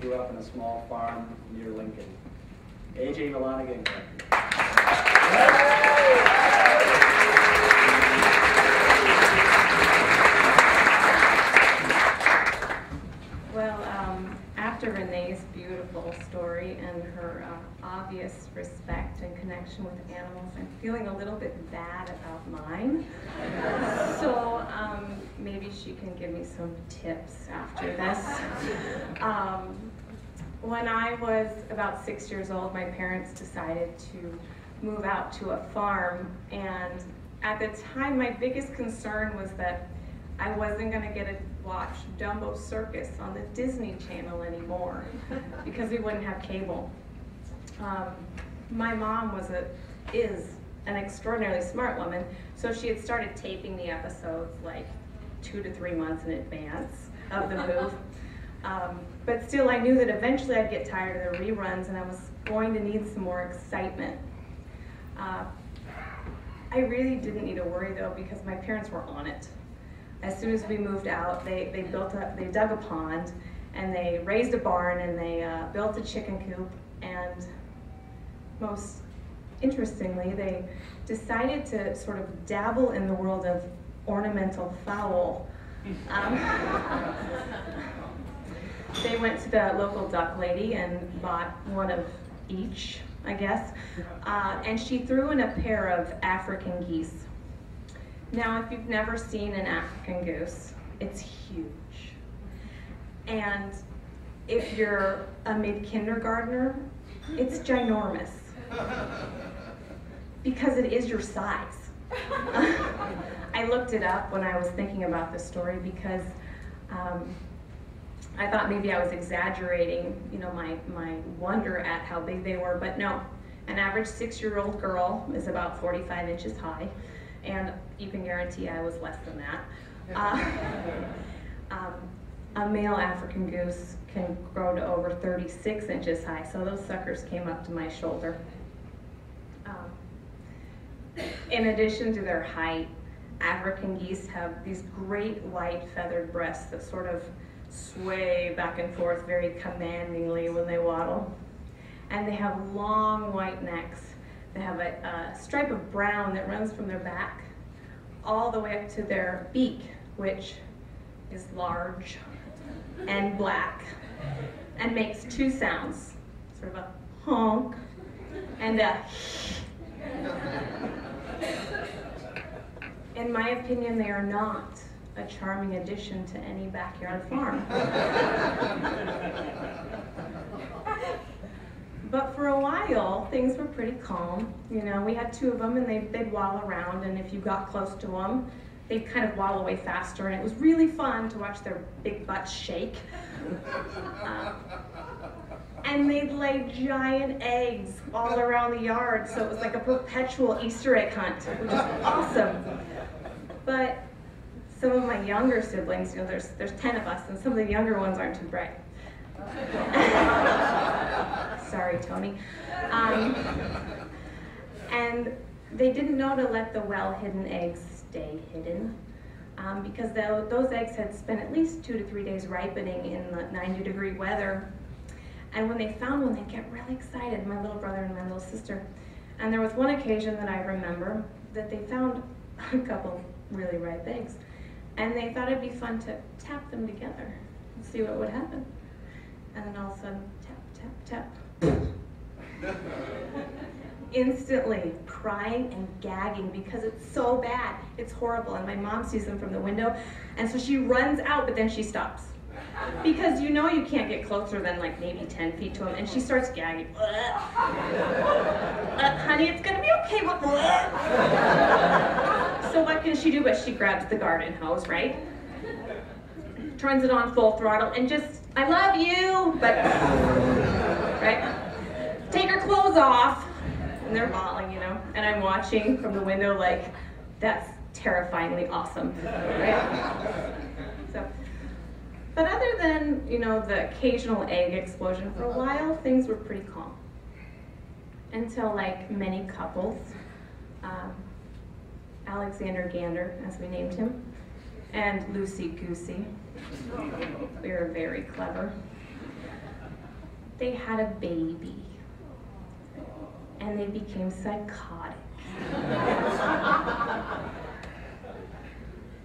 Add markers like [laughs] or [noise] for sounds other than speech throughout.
Grew up in a small farm near Lincoln. AJ Milanigan. Well, um, after Renee's beautiful story and her uh, obvious respect and connection with animals, I'm feeling a little bit bad about mine. [laughs] so maybe she can give me some tips after this. Um, when I was about six years old, my parents decided to move out to a farm, and at the time, my biggest concern was that I wasn't going to get to watch Dumbo Circus on the Disney Channel anymore [laughs] because we wouldn't have cable. Um, my mom was a is an extraordinarily smart woman, so she had started taping the episodes like two to three months in advance of the move. Um, but still, I knew that eventually I'd get tired of the reruns and I was going to need some more excitement. Uh, I really didn't need to worry though because my parents were on it as soon as we moved out, they, they built a, they dug a pond and they raised a barn and they uh, built a chicken coop and most interestingly, they decided to sort of dabble in the world of ornamental fowl. Um, [laughs] they went to the local duck lady and bought one of each, I guess, uh, and she threw in a pair of African geese now, if you've never seen an African goose, it's huge. And if you're a mid-kindergartner, it's ginormous. Because it is your size. [laughs] I looked it up when I was thinking about this story because um, I thought maybe I was exaggerating, you know, my, my wonder at how big they were, but no. An average six-year-old girl is about 45 inches high and you can guarantee I was less than that. Uh, [laughs] um, a male African goose can grow to over 36 inches high, so those suckers came up to my shoulder. Um, in addition to their height, African geese have these great white feathered breasts that sort of sway back and forth very commandingly when they waddle. And they have long white necks they have a, a stripe of brown that runs from their back all the way up to their beak, which is large and black and makes two sounds, sort of a honk and a In my opinion, they are not a charming addition to any backyard farm. But for a while, things were pretty calm. You know, we had two of them and they, they'd waddle around and if you got close to them, they'd kind of waddle away faster and it was really fun to watch their big butts shake. Uh, and they'd lay giant eggs all around the yard, so it was like a perpetual Easter egg hunt, which is awesome. But some of my younger siblings, you know, there's, there's 10 of us, and some of the younger ones aren't too bright. [laughs] Sorry, Tony. Um, and they didn't know to let the well-hidden eggs stay hidden um, because the, those eggs had spent at least two to three days ripening in the 90 degree weather. And when they found one, they'd get really excited, my little brother and my little sister. And there was one occasion that I remember that they found a couple really ripe eggs. And they thought it'd be fun to tap them together and see what would happen. And then all of a sudden, tap, tap, tap, Instantly crying and gagging because it's so bad. It's horrible. And my mom sees them from the window. And so she runs out, but then she stops. Because you know you can't get closer than like maybe 10 feet to him. And she starts gagging. Uh, honey, it's gonna be okay. So what can she do? But she grabs the garden hose, right? Turns it on full throttle and just, I love you, but, right? take her clothes off. And they're bawling, you know, and I'm watching from the window like, that's terrifyingly awesome, right? So, but other than, you know, the occasional egg explosion, for a while things were pretty calm. Until like many couples, um, Alexander Gander, as we named him, and Lucy Goosey. We were very clever. they had a baby. And they became psychotic.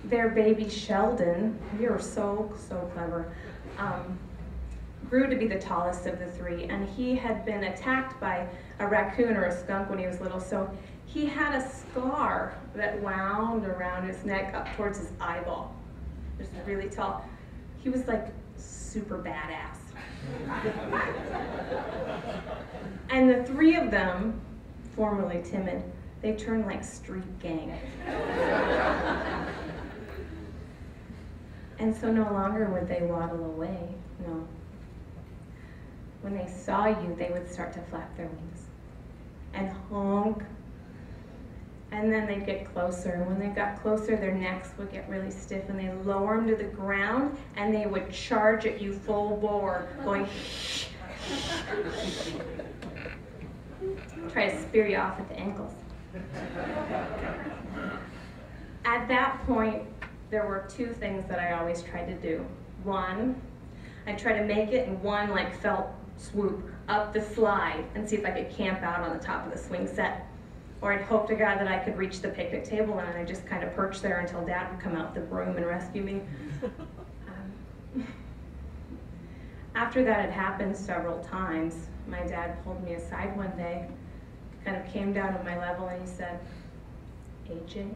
Their baby Sheldon, we are so, so clever, um, grew to be the tallest of the three, and he had been attacked by a raccoon or a skunk when he was little, so he had a scar that wound around his neck up towards his eyeball. It was really tall. He was like super badass. [laughs] and the three of them, formerly timid, they turned like street gang. and so no longer would they waddle away, no. When they saw you, they would start to flap their wings and honk. And then they'd get closer. And when they got closer, their necks would get really stiff and they'd lower them to the ground and they would charge at you full bore, going [laughs] try to spear you off at the ankles. At that point, there were two things that I always tried to do. One, I tried to make it in one like felt swoop up the slide and see if I could camp out on the top of the swing set. Or I'd hope to God that I could reach the picnic table and I just kind of perch there until Dad would come out the broom and rescue me. um, after that had happened several times, my dad pulled me aside one day, kind of came down to my level, and he said, AJ,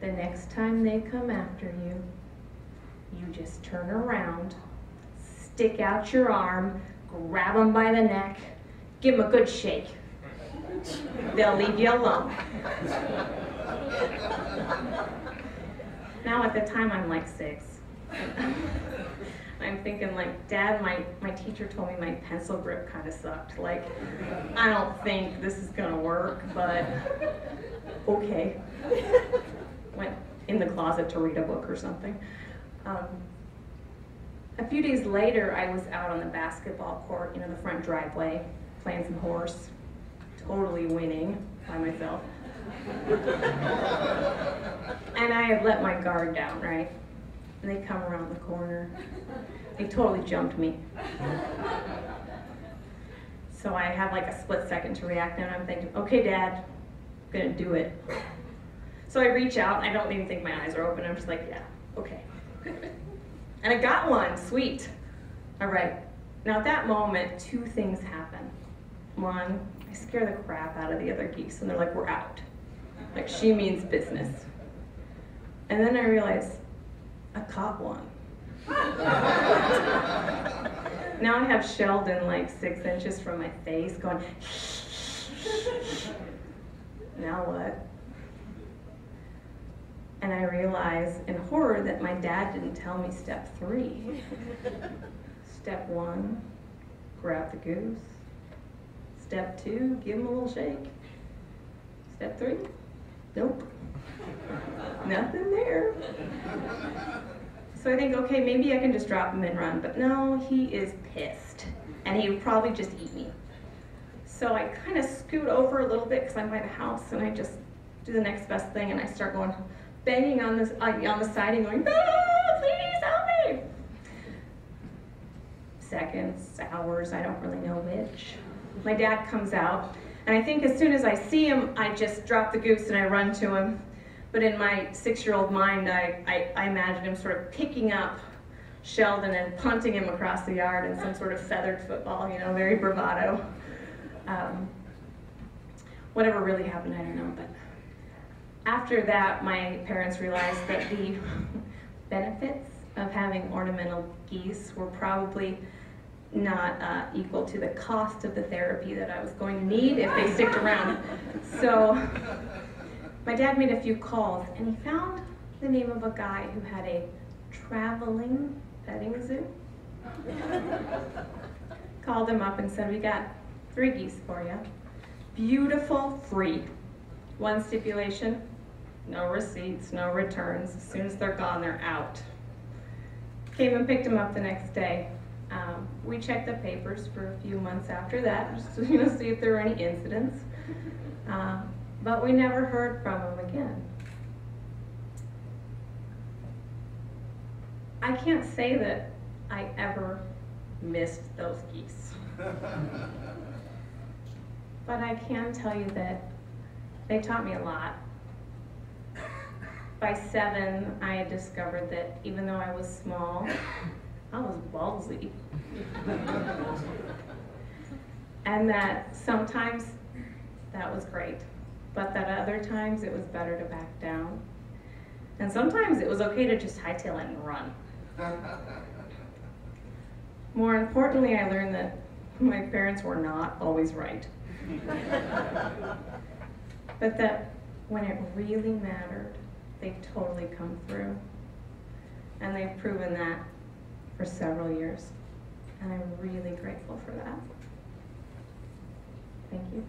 the next time they come after you, you just turn around, stick out your arm, grab them by the neck, give them a good shake. They'll leave you alone. Now at the time I'm like six. I'm thinking like, Dad, my, my teacher told me my pencil grip kind of sucked. Like, I don't think this is gonna work, but okay. Went in the closet to read a book or something. Um, a few days later, I was out on the basketball court, you know, the front driveway, playing some horse, totally winning by myself. and I had let my guard down, right? And they come around the corner. They totally jumped me. So I have like a split second to react, and I'm thinking, okay, Dad, I'm gonna do it. So I reach out, I don't even think my eyes are open, I'm just like, yeah, okay. And I got one, sweet. All right. Now at that moment, two things happen. One, scare the crap out of the other geese, and they're like, we're out. Like, she means business. And then I realize, I caught one. now I have Sheldon like six inches from my face going, [laughs] now what? And I realize in horror that my dad didn't tell me step three. [laughs] step one, grab the goose. Step two, give him a little shake. Step three, nope. [laughs] Nothing there. So I think, okay, maybe I can just drop him and run. But no, he is pissed. And he would probably just eat me. So I kind of scoot over a little bit because I'm by the house and I just do the next best thing and I start going, banging on, this, on the siding going, ah, please help me. Seconds, hours, I don't really know which. My dad comes out, and I think as soon as I see him, I just drop the goose and I run to him. But in my six-year-old mind, I, I, I imagine him sort of picking up Sheldon and punting him across the yard in some sort of feathered football, you know, very bravado. Um, whatever really happened, I don't know, but after that, my parents realized that the [laughs] benefits of having ornamental geese were probably not uh, equal to the cost of the therapy that I was going to need if they sticked around. So my dad made a few calls and he found the name of a guy who had a traveling petting zoo. Called him up and said, we got three geese for you. Beautiful, free. One stipulation, no receipts, no returns. As soon as they're gone, they're out. Came and picked them up the next day. Um, we checked the papers for a few months after that, [laughs] just to you know, see if there were any incidents. Uh, but we never heard from them again. I can't say that I ever missed those geese. [laughs] But I can tell you that they taught me a lot. By seven, I had discovered that even though I was small, I was ballsy. And that sometimes that was great, but that other times it was better to back down. And sometimes it was okay to just hightail it and run. More importantly, I learned that my parents were not always right. But that when it really mattered, they totally come through. And they've proven that for several years. And I'm really grateful for that. Thank you.